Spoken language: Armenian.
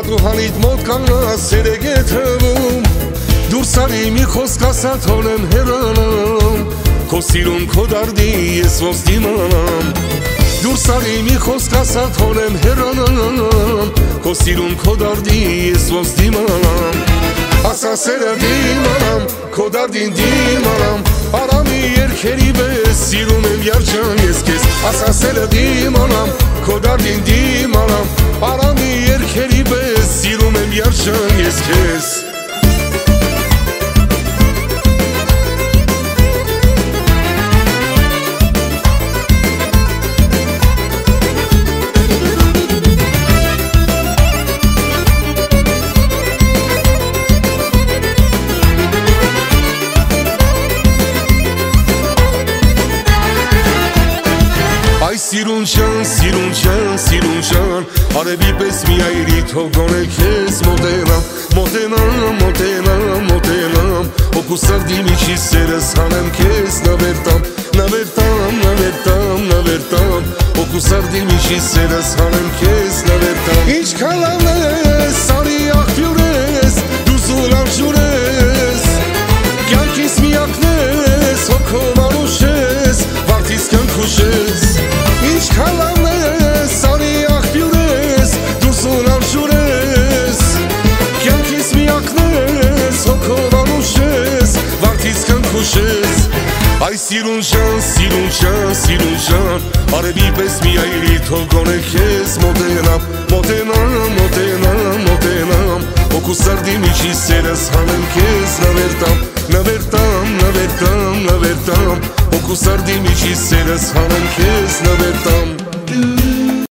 Պատուհանիդ մոտ կանաս երեկ է թվում Դուրս արի մի խոսք ասա թողնեմ հեռանամ Քո սիրուն քո դարդի ես ոնց դիմանամ Դուրս արի մի խոսք ասա թողնեմ հեռանամ Քո սիրուն քո դարդի ես ոնց դիմանամ Ասա սերը դիմանամ, քո դարդին դիմանամ Արամի երկերի պես սիրում եմ երջան ես կեզ Ասա սերը դիմանամ, քո դարդին դիմանամ երջան Այ սիրուն շան, սիրուն շան, սիրուն շան Արևի պես մի այրի թող գոնե քեզ մոտենամ Մոտենամ, մոտենամ, մոտենամ Օկուսավ դիմիչի սերս հանեմ քեզ նավերտամ Նավերտամ, նավերտամ, նավերտամ Օկուսավ դիմիչի սերս հանեմ քեզ նավերտամ Ինչ կալան Այ սիրուն շան, սիրուն շան, սիրուն շան Արևի պես մի այրի թող գոնե քեզ մոտենամ Մոտենամ, մոտենամ, մոտենամ Օքու սարդի միջի սերս հանեմ քեզ նվերտամ Նվերտամ, նվերտամ, նվերտամ Օքու սարդի միջի սերս հանեմ քեզ նվերտամ